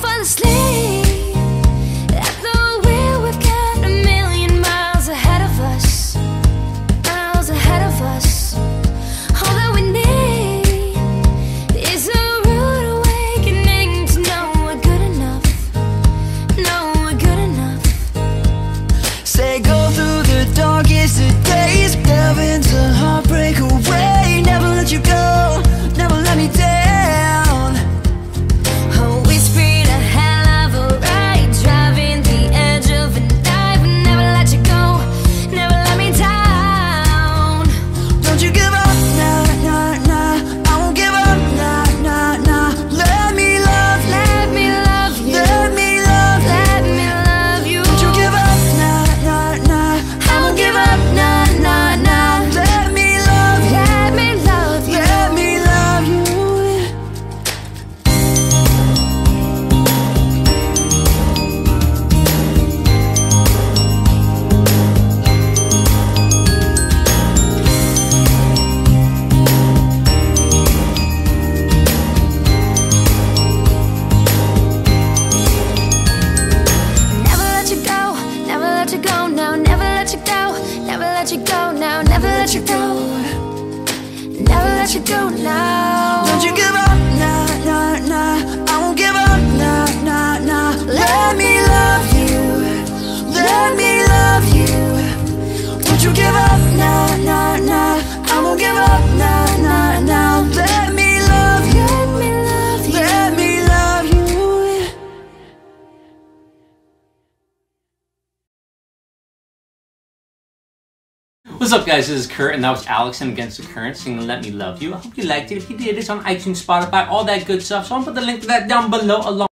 fall asleep let you go, never let you go now, never let you go, never let you go now. What's up guys, this is Kurt and that was Alex and Against the Current singing Let Me Love You. I hope you liked it. If you did, it's on iTunes, Spotify, all that good stuff. So I'm gonna put the link to that down below along